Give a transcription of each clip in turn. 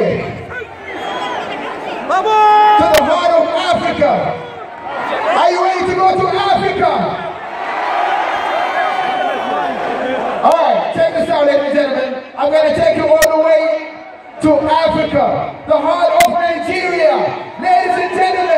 way to the heart of Africa. Are you ready to go to Africa? All right, check this out, ladies and gentlemen. I'm going to take you all the way to Africa, the heart of Nigeria. Ladies and gentlemen,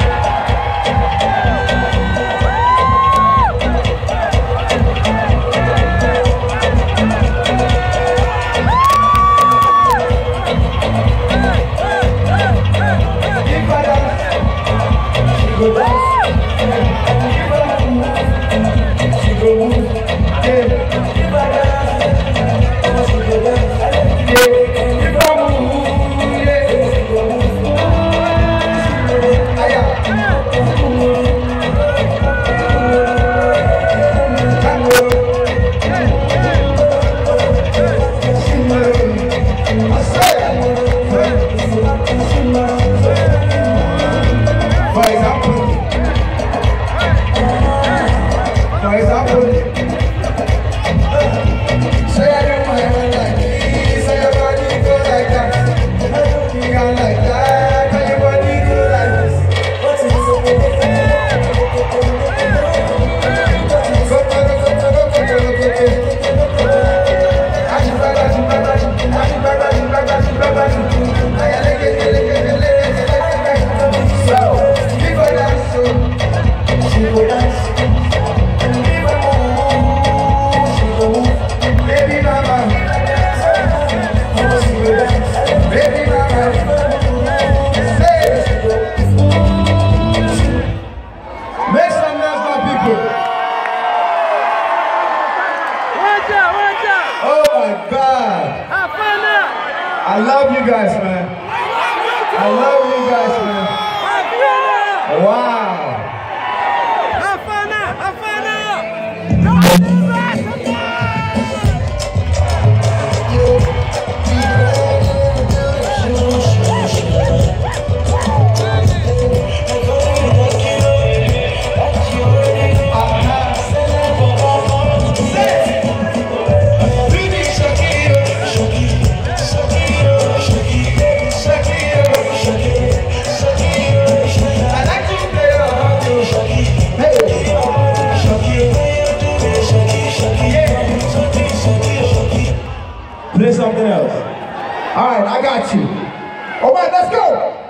Watch out, watch out. Oh my God. I found. I love you guys, man. I love you guys, man. Wow. I found something else. All right, I got you. All right, let's go.